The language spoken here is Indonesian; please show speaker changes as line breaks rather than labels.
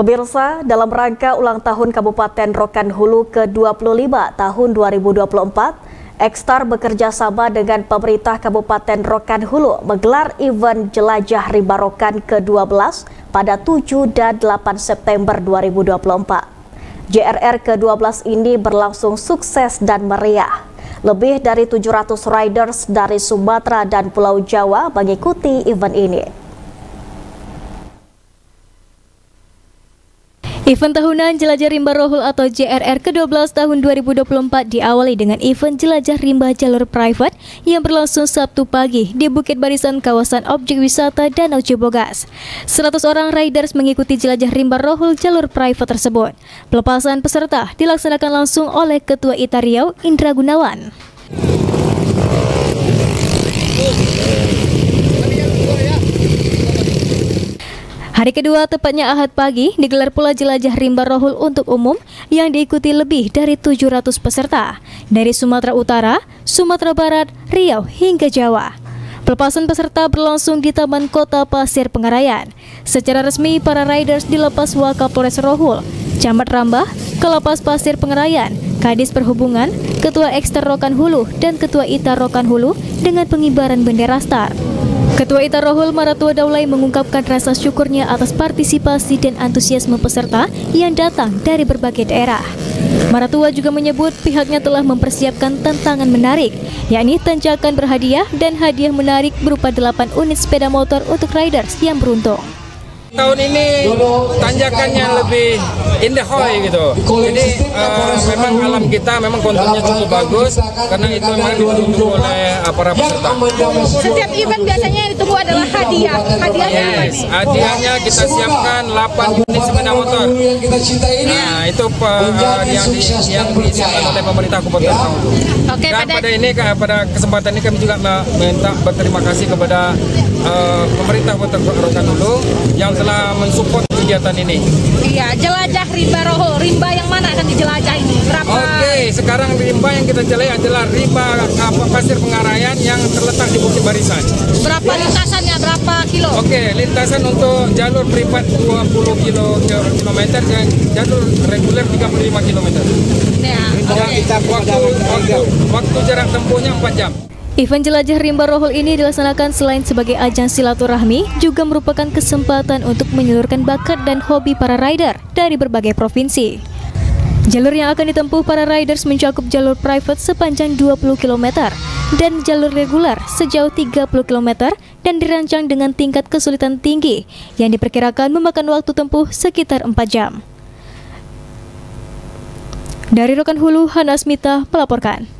Pemirsa, dalam rangka ulang tahun Kabupaten Rokan Hulu ke-25 tahun 2024, Ekstar bekerja sama dengan pemerintah Kabupaten Rokan Hulu menggelar event Jelajah Rimba Rokan ke-12 pada 7 dan 8 September 2024. JRR ke-12 ini berlangsung sukses dan meriah. Lebih dari 700 riders dari Sumatera dan Pulau Jawa mengikuti event ini.
Event tahunan Jelajah Rimba Rohul atau JRR ke-12 tahun 2024 diawali dengan event Jelajah Rimba Jalur Private yang berlangsung Sabtu pagi di Bukit Barisan kawasan objek wisata Danau Cibogas. 100 orang riders mengikuti Jelajah Rimba Rohul Jalur Private tersebut. Pelepasan peserta dilaksanakan langsung oleh Ketua ITA Riau Indra Gunawan. Hari kedua, tepatnya Ahad pagi, digelar pula jelajah rimba rohul untuk umum yang diikuti lebih dari 700 peserta dari Sumatera Utara, Sumatera Barat, Riau hingga Jawa. Pelepasan peserta berlangsung di Taman Kota Pasir Pengarayan. Secara resmi, para riders dilepas Wakapolres Rohul, Camat Rambah, Kelapas Pasir Pengarayan, Kadis Perhubungan, Ketua Ekster Rokan Hulu, dan Ketua ITA Rokan Hulu dengan pengibaran bendera star. Ketua ITA Rohul Maratua Daulay mengungkapkan rasa syukurnya atas partisipasi dan antusiasme peserta yang datang dari berbagai daerah. Maratua juga menyebut pihaknya telah mempersiapkan tantangan menarik, yakni tanjakan berhadiah dan hadiah menarik berupa 8 unit sepeda motor untuk riders yang beruntung.
Tahun ini tanjakannya lebih indah hoy gitu. Jadi uh, memang alam kita memang kontennya cukup bagus karena itu memang ditunggu oleh uh, para peserta.
Setiap event biasanya yang ditunggu adalah hadiah. Hadiahnya
yes, hadiahnya kita siapkan 8 unit sepeda motor. Nah, itu uh, yang di, yang disiapkan oleh pemerintah Kabupaten Taunggul.
Oke,
Dan
pada
pada ini pada kesempatan ini kami juga minta berterima kasih kepada uh, pemerintah Kabupaten Rokan Hulu yang telah mensupport kegiatan ini.
Iya, jelajah rimba rohul. Rimba yang mana akan dijelajah ini? Berapa?
Oke, sekarang rimba yang kita jelajahi adalah rimba apa pasir pengarayan yang terletak di Bukit Barisan.
Berapa lintasannya? Berapa kilo?
Oke, lintasan untuk jalur privat 20 kilo kilometer dan jalur reguler 35 kilometer.
Ya,
Dan kita waktu, waktu, waktu jarak tempuhnya 4 jam.
Event Jelajah Rimba Rohul ini dilaksanakan selain sebagai ajang silaturahmi, juga merupakan kesempatan untuk menyalurkan bakat dan hobi para rider dari berbagai provinsi. Jalur yang akan ditempuh para riders mencakup jalur private sepanjang 20 km dan jalur reguler sejauh 30 km dan dirancang dengan tingkat kesulitan tinggi yang diperkirakan memakan waktu tempuh sekitar 4 jam. Dari Rokan Hulu, Hana Asmita melaporkan.